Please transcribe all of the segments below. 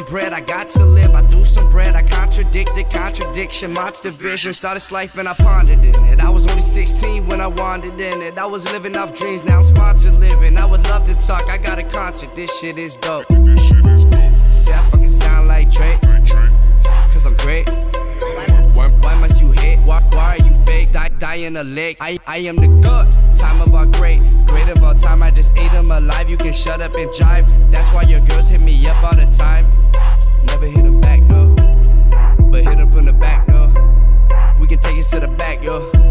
some bread. I got to live, I threw some bread. I contradicted contradiction, monster vision. Saw this life and I pondered in it. I was only 16 when I wandered in it. I was living off dreams, now I'm sponsored living. I would love to talk, I got a concert. This shit is dope. Say I fucking sound like Drake cause I'm great. Why, why must you hate? Why, why are you fake? Die, die in a lake. I, I am the good. Time of our great. Great of all time. I just ate them alive. You can shut up and jive. That's why your girls hit me up all the time. Never hit them back though. But hit them from the back though. We can take it to the back, yo.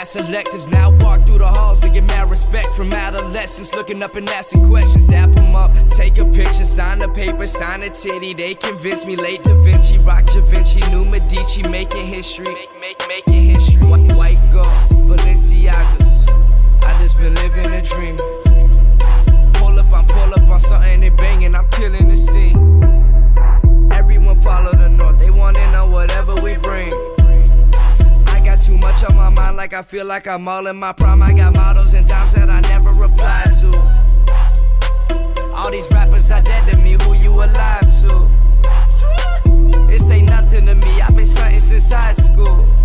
Pass electives. Now walk through the halls and get mad respect from adolescents. Looking up and asking questions, dap them up, take a picture, sign a paper, sign a titty. They convince me late Da Vinci, rock Da Vinci, new Medici, making history. Make, make, making history. White, white gold, Balenciagas. I just been living a dream. Feel like I'm all in my prime. I got models and dimes that I never replied to. All these rappers are dead to me, who you alive to? This ain't nothing to me, I've been stunting since high school.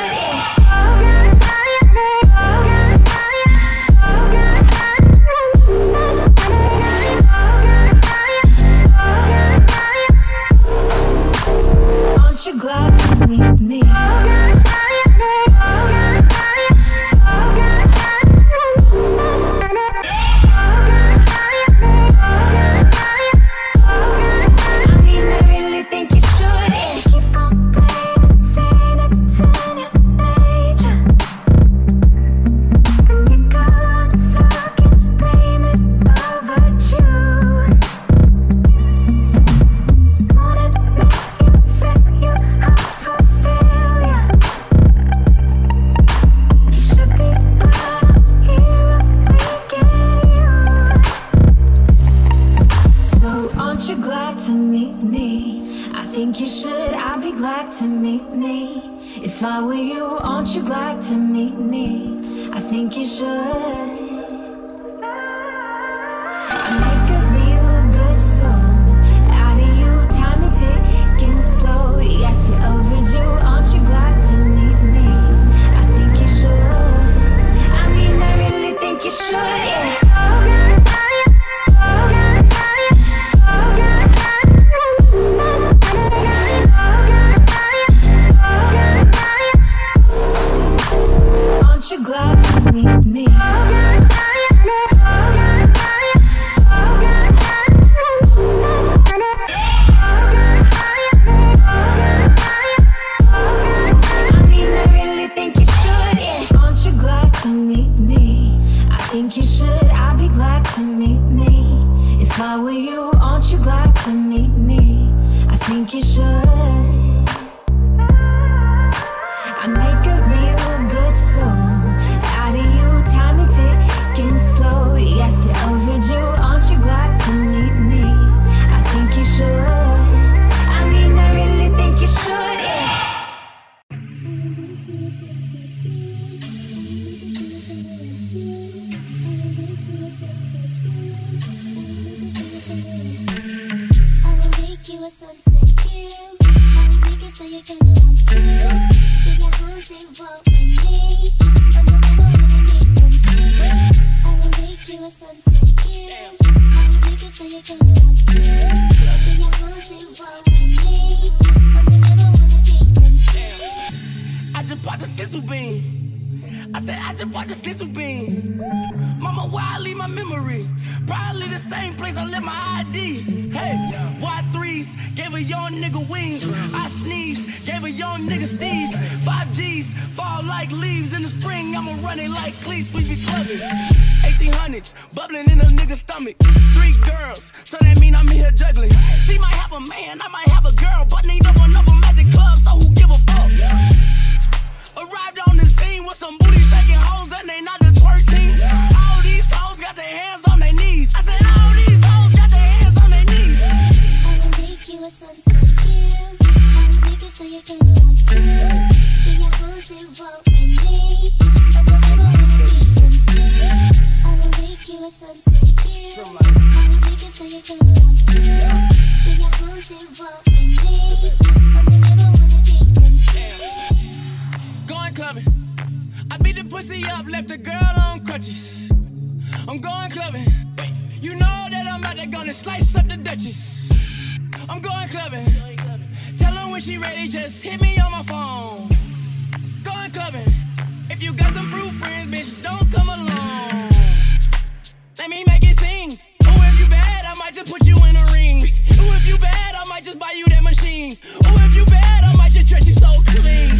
Think aren't you glad to meet me? I think you should. I just bought the sizzle bean. I said I just bought the sizzle bean. Mama, where I leave my memory? Probably the same place I left my ID. Hey, Y3s gave a young nigga wings. I sneeze, gave a young nigga steez. Five G's fall like leaves in the spring. I'ma run it like cleats, we be clubbing. 1800s, bubbling in a nigga's stomach. Three girls, so that mean I'm here juggling. She might have a man, I might have a girl, but neither one of them at the club, so who hoes and they not the twerk team. All these hoes got their hands on their knees. I said all these hoes got their hands on their knees. I will make you a sunset view. I will make it so you're gonna want to. Get your arms involved with me. I'm the one to get one too. I will make you a sunset view. I will make it so you're gonna want to. Get your arms involved with me. I'm the one to get one too. Going clubbing. I beat the pussy up, left the girl on crutches. I'm going clubbing. You know that I'm about to gonna slice up the Duchess. I'm going clubbing. Tell her when she ready, just hit me on my phone. Going clubbing. If you got some true friends, bitch, don't come along. Let me make it sing. Ooh, if you bad, I might just put you in a ring. Ooh, if you bad, I might just buy you that machine. Ooh, if you bad, I might just dress you so clean.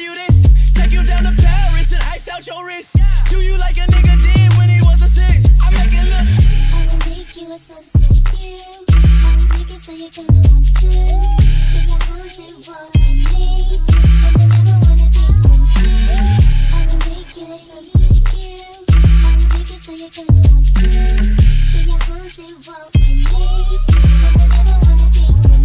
you this. Take you down to Paris and ice out your wrist. Do you like a nigga did when he was a six? I make it look. I will make you a sunset view. I will make it so you're gonna want to. Be your arms and walk with me. And I never wanna be one I will make you a sunset view. I will make it so you're gonna want to. Be your arms and walk with me. And I never wanna be one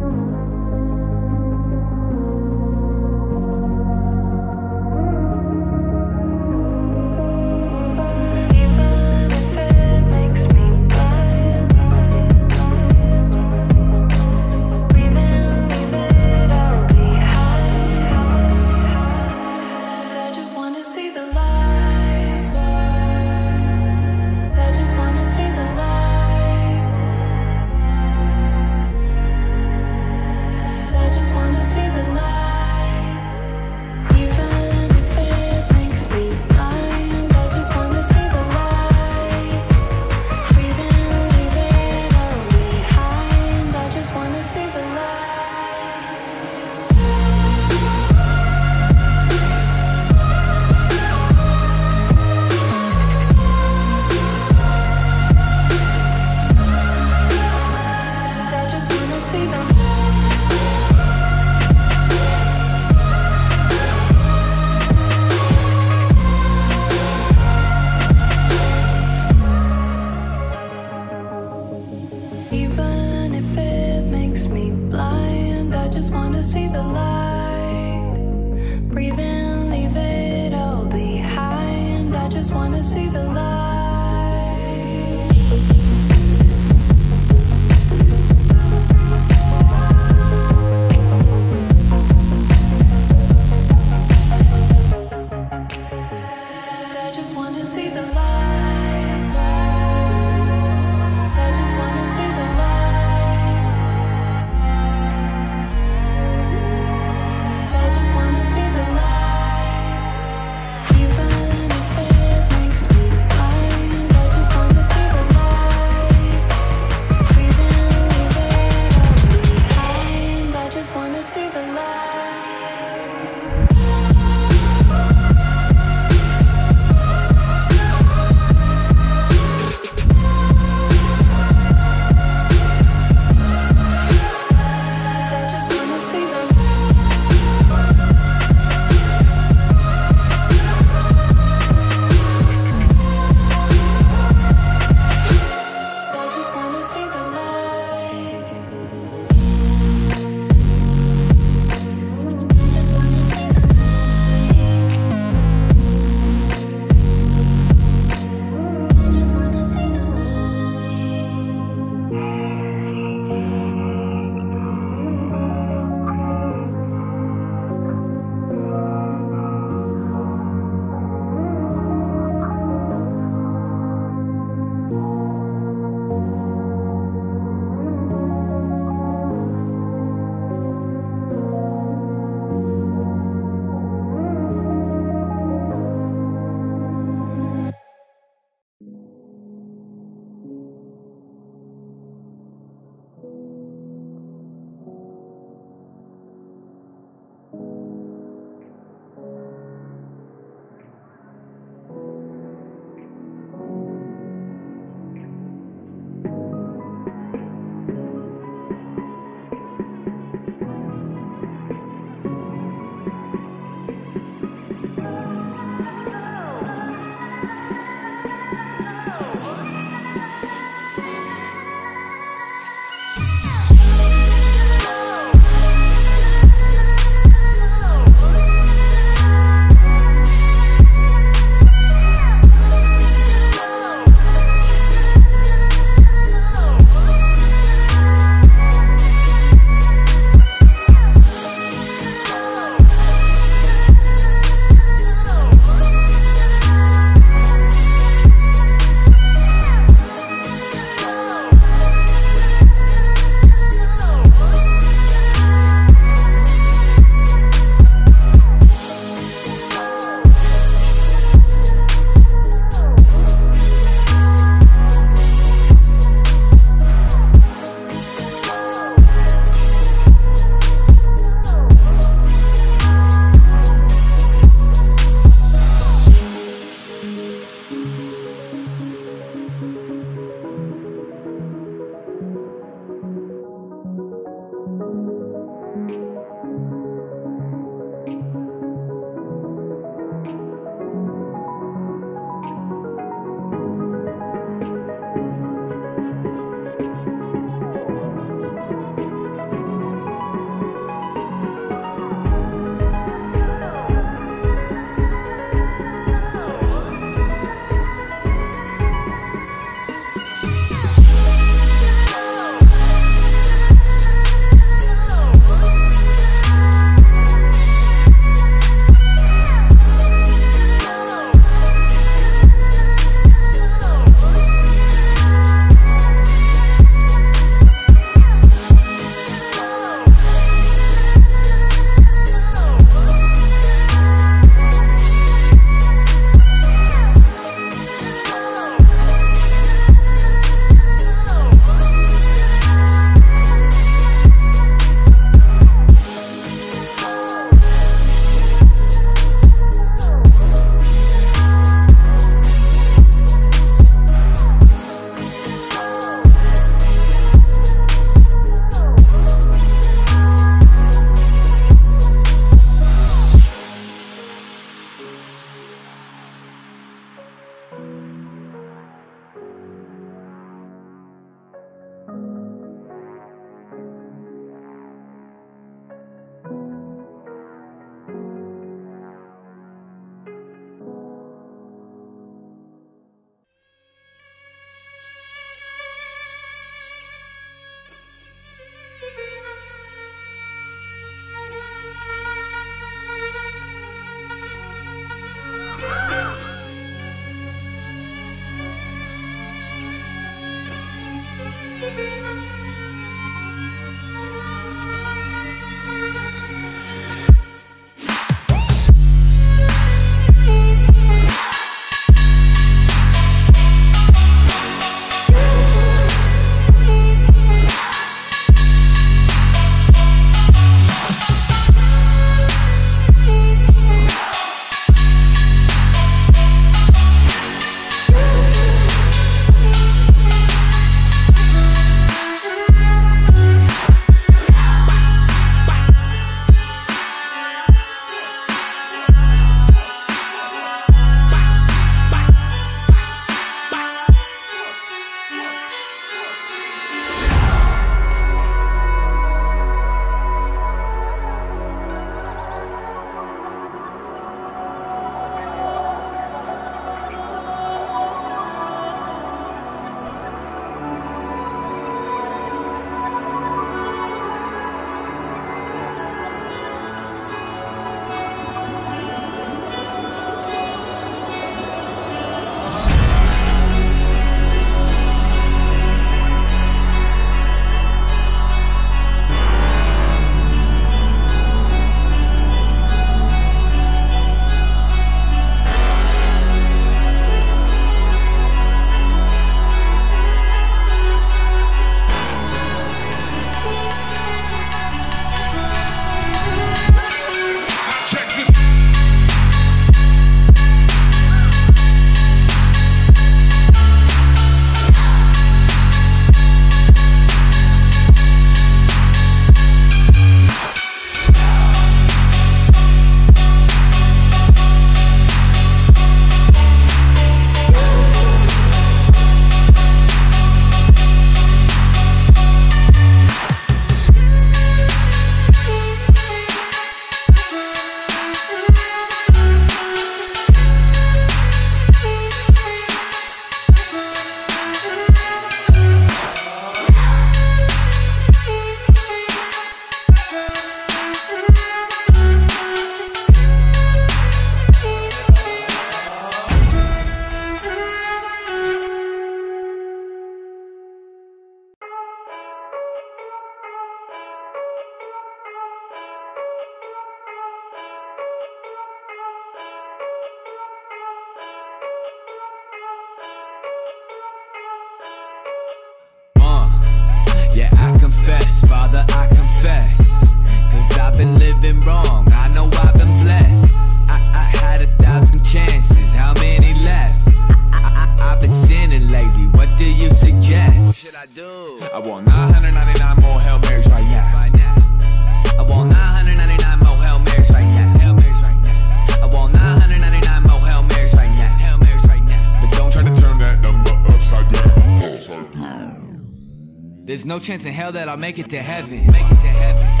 chance in hell that I'll make it to heaven. Make it to heaven.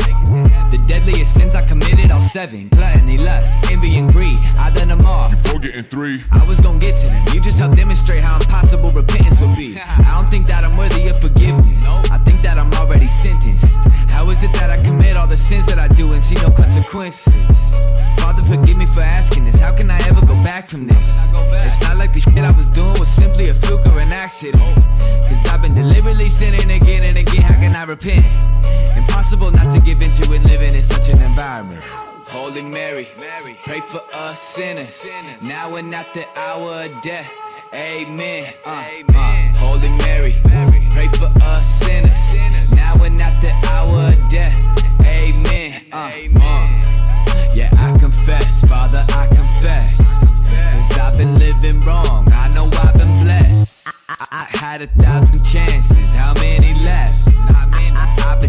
Deadliest sins I committed, all seven. Gluttony, lust, envy, and greed. I done them all. Before getting three, I was gonna get to them. You just helped demonstrate how impossible repentance would be. I don't think that I'm worthy of forgiveness. I think that I'm already sentenced. How is it that I commit all the sins that I do and see no consequences? Father, forgive me for asking this. How can I ever go back from this? It's not like the shit I was doing was simply a fluke or an accident. Cause I've been deliberately sinning again and again. How can I repent? Impossible not to give into and living in such an environment. Holy Mary, Mary. pray for us sinners, Sinners. now and at the hour of death. Amen. Uh, Amen. uh, Holy Mary, Mary. pray for us sinners, Sinners. now and at the hour of death. Amen. Uh, Amen. uh, yeah, I confess, Father, I confess. Cause I've been living wrong, I know I've been blessed. I, I, I had a thousand chances, how many left?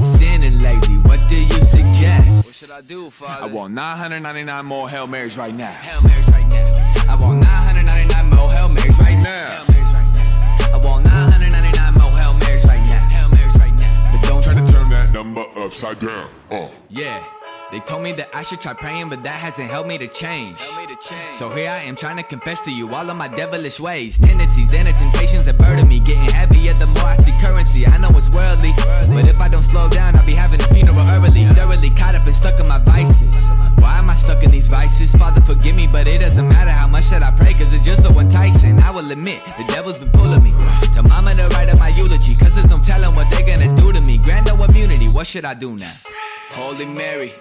Been sinning lately, what do you suggest? What should I do, Father? I want 999 more Hail Marys right now. Hail Marys right now. I want 999 more Hail Marys right now. Hail Marys right now. I want 999 more Hail Marys right now. Hail Marys right now. But don't try try to turn that number upside down. Uh. Yeah, they told me that I should try praying, but that hasn't helped me to change. Me to change. So here I am trying to confess to you all of my devilish ways, tendencies, and the temptations that burden me. Getting heavier the more I see currency. I know it's worldly, but if I don't slow down, I'll be having a funeral early. Thoroughly caught up and stuck in my vices. Why am I stuck in these vices? Father, forgive me, but it doesn't matter how much that I pray, cause it's just so enticing. I will admit, the devil's been pulling me. Tell mama to write up my eulogy, cause there's no telling what they're gonna do to me. Grant no immunity, what should I do now? Holy Mary,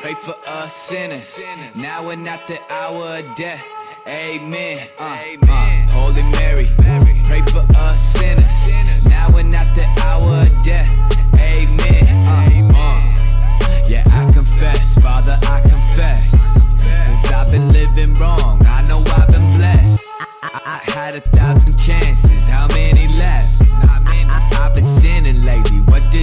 pray for us sinners, now and at the hour of death. Amen. Uh, uh, Holy Mary, pray for us sinners, now and at the hour of death. Amen. Uh, uh, yeah, I confess, Father, I confess. Cause I've been living wrong, I know I've been blessed. I, I, had a thousand chances, how many left? I've been sinning lately,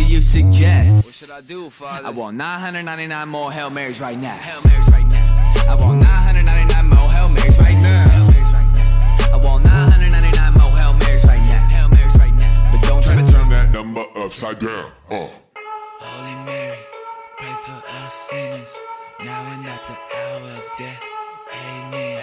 you suggest? What should I do, Father? I want 999 more Hail Marys right now. Hail Marys right now. I want 999 more Hail Marys right now. Hail Marys right now. I want 999 more Hail Marys right now. Hail Marys right now. But don't Try try to to turn that number upside down. Uh. Holy Mary, pray for us sinners, now and at the hour of death. Amen. Amen.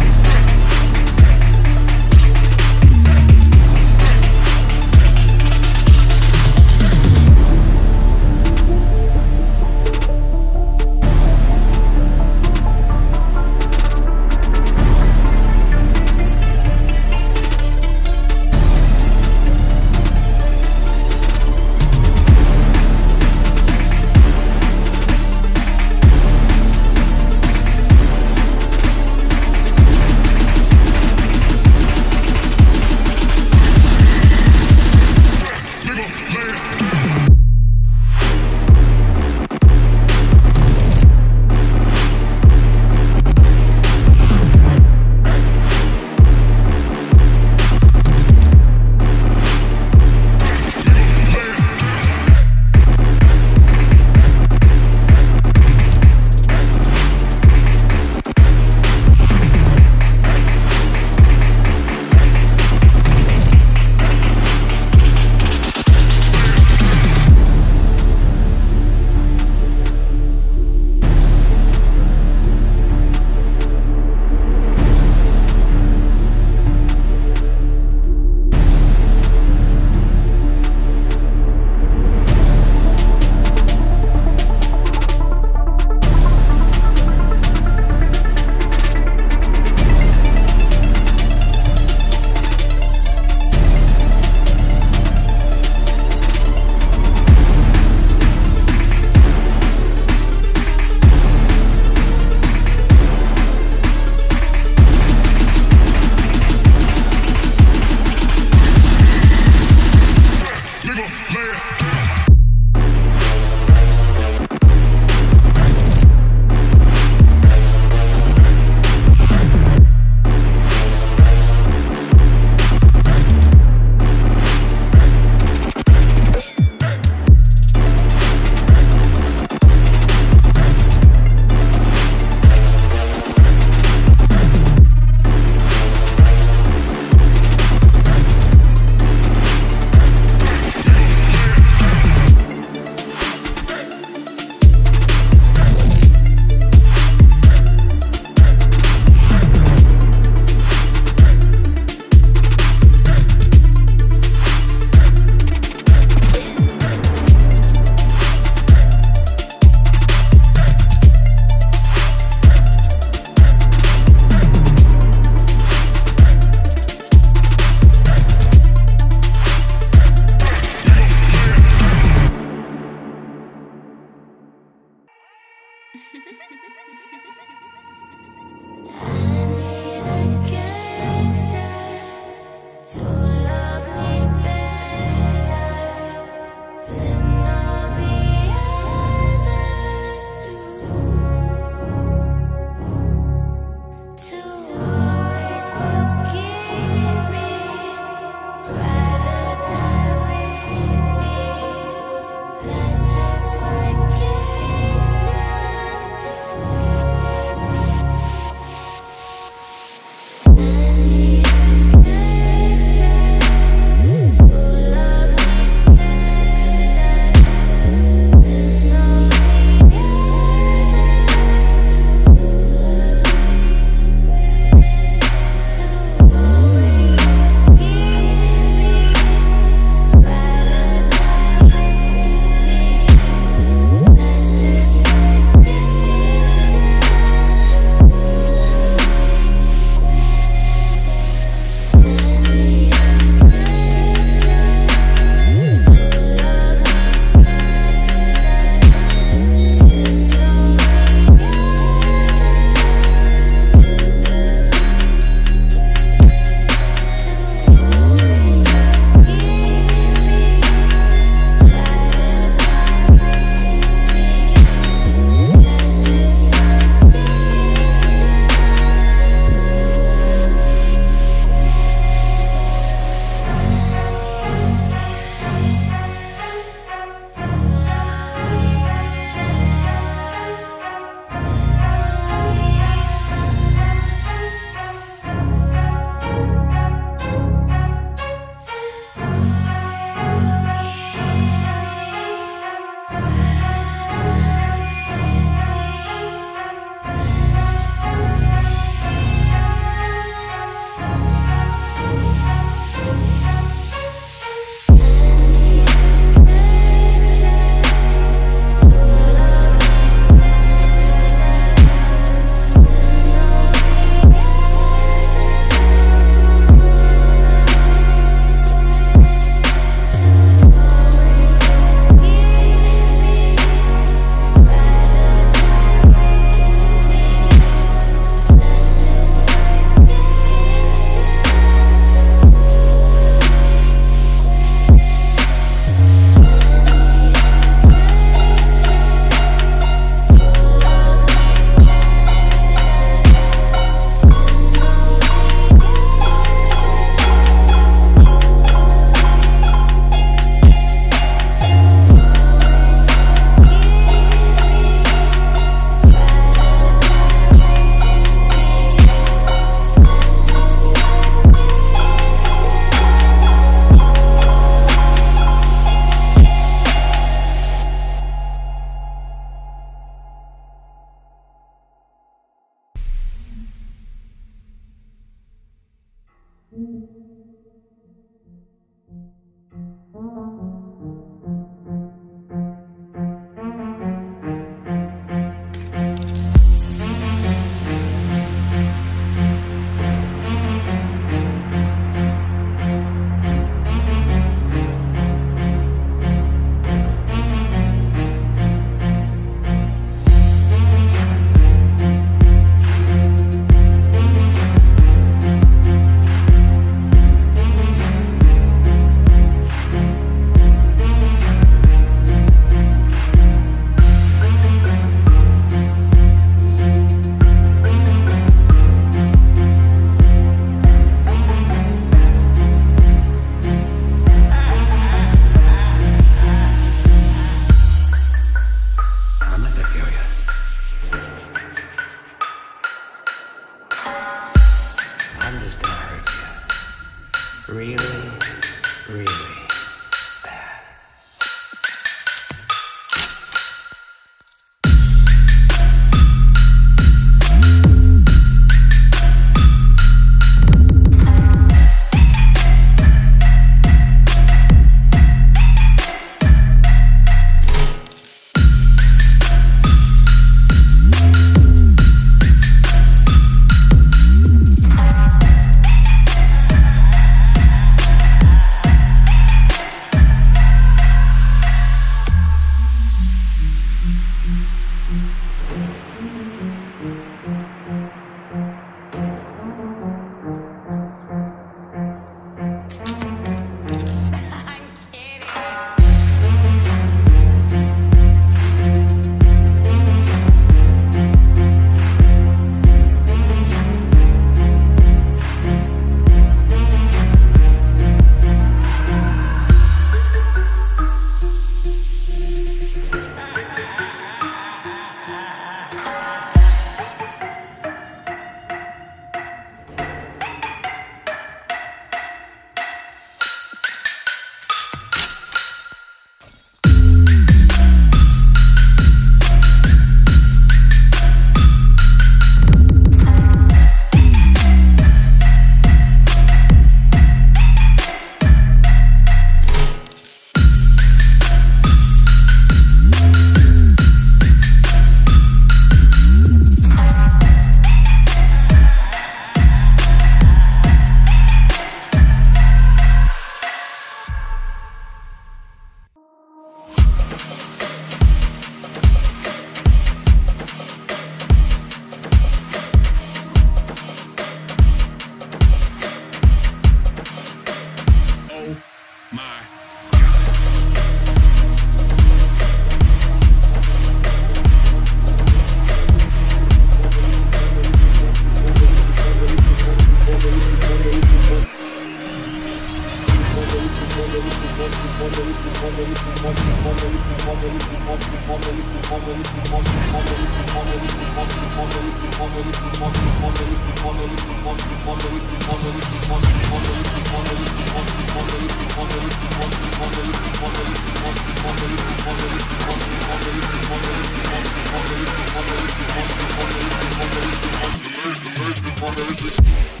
Cavalier.